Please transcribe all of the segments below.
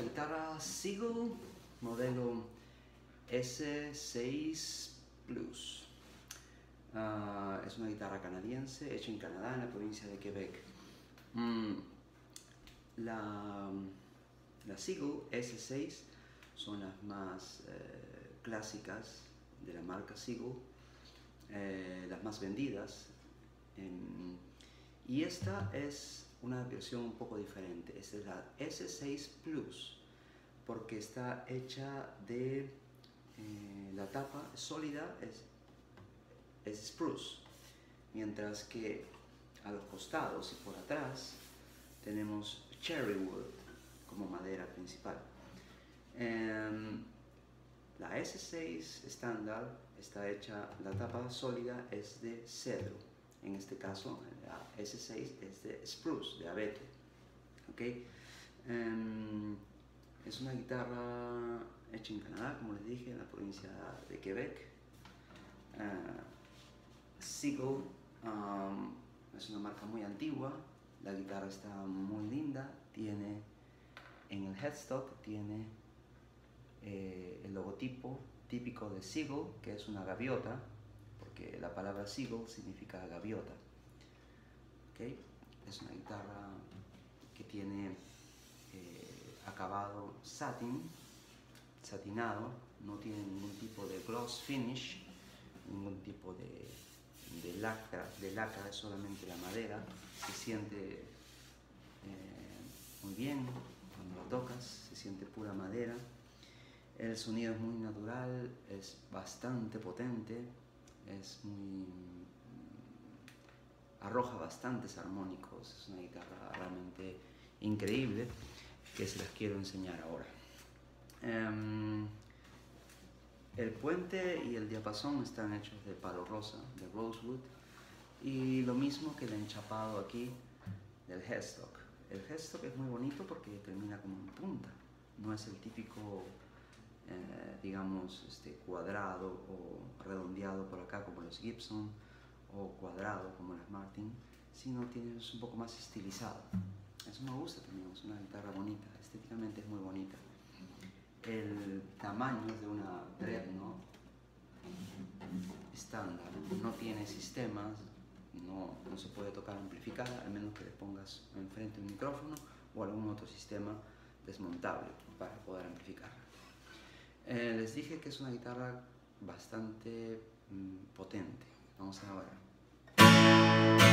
guitarra Seagull modelo S6 Plus. Ah, es una guitarra canadiense hecha en Canadá, en la provincia de Quebec. Mm, la, la Seagull S6 son las más eh, clásicas de la marca Seagull, eh, las más vendidas. y esta es una versión un poco diferente. Es la S6 Plus porque está hecha de eh, la tapa sólida es, es spruce. Mientras que a los costados y por atrás tenemos cherry wood como madera principal. Em, la S6 estándar está hecha la tapa sólida es de cedro en este caso la S6 es de spruce de abeto okay? Em, es una guitarra hecha en Canadá, como les dije, en la provincia de Quebec. Uh, Seagull um, es una marca muy antigua, la guitarra está muy linda, tiene en el headstock tiene eh, el logotipo típico de Seagull, que es una gaviota, porque la palabra Seagull significa gaviota. ¿Okay? Es una guitarra que tiene acabado satin, satinado, no tiene ningún tipo de gloss finish, ningún tipo de, de lacra, de lacra, es solamente la madera, se siente eh, muy bien cuando la tocas, se siente pura madera, el sonido es muy natural, es bastante potente, es muy arroja bastantes armónicos, es una guitarra realmente increíble que se las quiero enseñar ahora. Em, el puente y el diapasón están hechos de palo rosa, de rosewood, y lo mismo que el enchapado aquí del headstock. El headstock es muy bonito porque termina como en punta, no es el típico, eh, digamos, este, cuadrado o redondeado por acá como los Gibson, o cuadrado como las Martin, sino tiene, es un poco más estilizado. Eso me gusta también, es una guitarra bonita, estéticamente es muy bonita. El tamaño es de una Dreadnought estándar, no tiene sistemas, no, no, se puede tocar amplificada, al menos que le pongas enfrente un micrófono o algún otro sistema desmontable para poder amplificar. Eh, les dije que es una guitarra bastante mm, potente. Vamos a ver.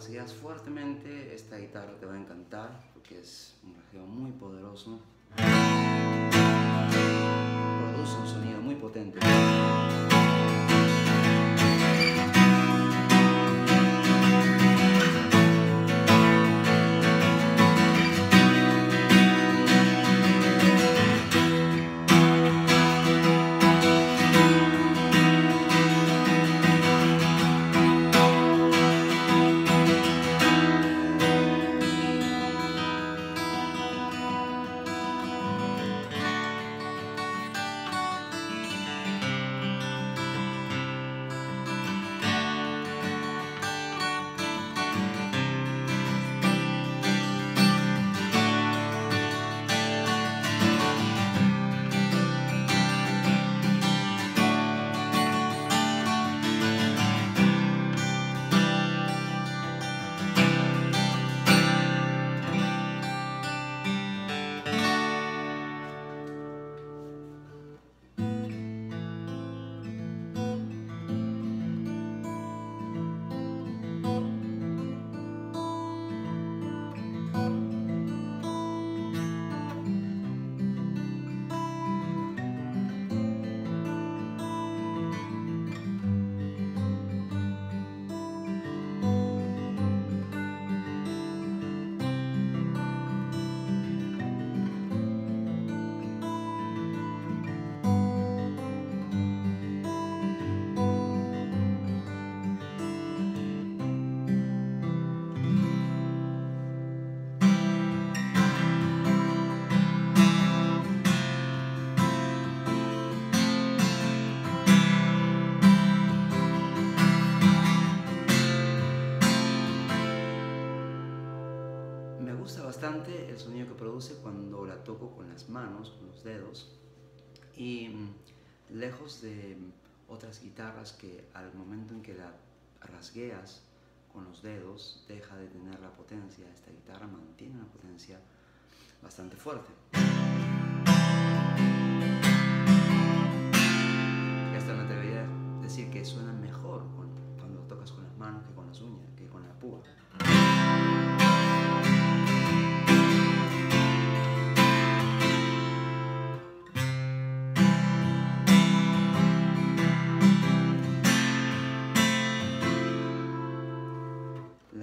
Rasgueas fuertemente, esta guitarra te va a encantar porque es un rasgueo muy poderoso. Produce un sonido muy potente. Bastante el sonido que produce cuando la toco con las manos, con los dedos. Y mm, lejos de otras guitarras que al momento en que la rasgueas con los dedos deja de tener la potencia, esta guitarra mantiene una potencia bastante fuerte. Y hasta me atrevería a decir que suena mejor cuando tocas con las manos que con las uñas, que con la púa.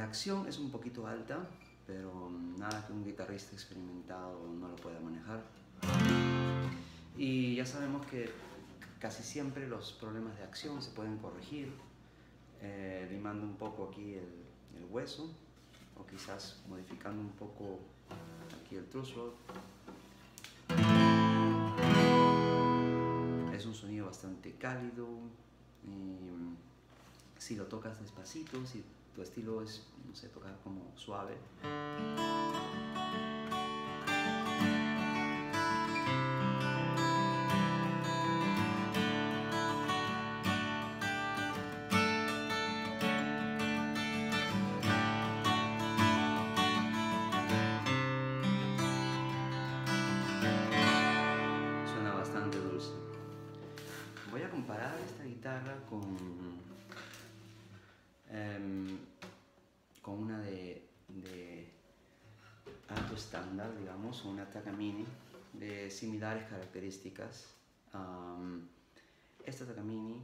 La acción es un poquito alta, pero nada que un guitarrista experimentado no lo pueda manejar. Y ya sabemos que casi siempre los problemas de acción se pueden corregir eh, limando un poco aquí el, el, hueso o quizás modificando un poco aquí el truss rod. Es un sonido bastante cálido y si lo tocas despacito, si tu estilo es, no sé, tocar como suave. Suena bastante dulce. Voy a comparar esta guitarra con em, con una de, de alto estándar, digamos, una Takamine de similares características. Um, esta Takamine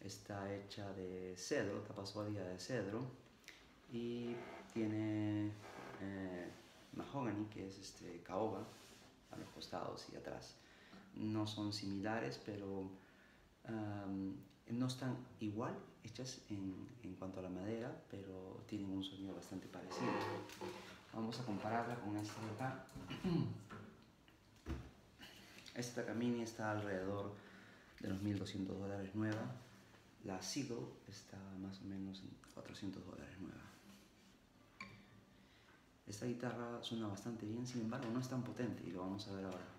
está hecha de cedro, tapa sólida de cedro, y tiene eh, mahogany, que es este, caoba, a los costados y atrás. No son similares, pero um, no están igual hechas en, cuanto a la madera, pero tienen un sonido bastante parecido. Vamos a compararla con esta de acá. Esta Camini está alrededor de los 1200 dólares nueva. La Seagull está más o menos en 400 dólares nueva. Esta guitarra suena bastante bien, sin embargo no es tan potente y lo vamos a ver ahora.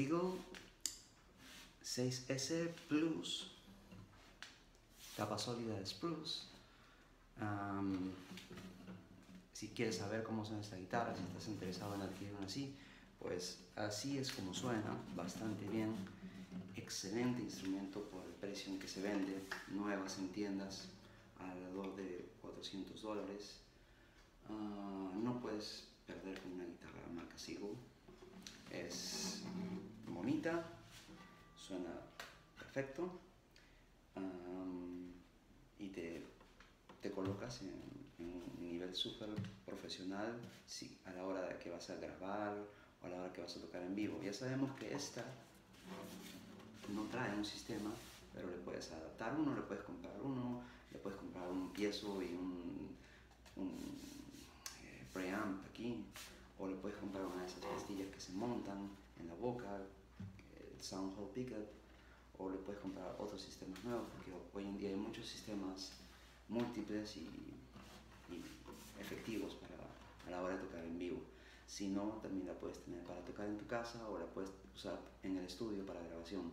Seagull 6S Plus, tapa sólida de Spruce. si quieres saber cómo suena esta guitarra, si estás interesado en adquirir una así, pues así es como suena, bastante bien. Excelente instrumento por el precio en que se vende, nuevas en tiendas, alrededor de 400 dólares. Ah, no puedes perder con una guitarra marca Seagull. Es bonita, suena perfecto y te, te colocas en, un nivel súper profesional si, a la hora de que vas a grabar o a la hora que vas a tocar en vivo. Ya sabemos que esta no trae un sistema, pero le puedes adaptar uno, le puedes comprar uno, le puedes comprar un piezo y un, un eh, preamp aquí, o le puedes comprar una de esas pastillas que se montan en la boca, el Sound Hole Pickup, o le puedes comprar otros sistemas nuevos, porque hoy en día hay muchos sistemas múltiples y, y efectivos para, a la hora de tocar en vivo. Si no, también la puedes tener para tocar en tu casa o la puedes usar en el estudio para grabación.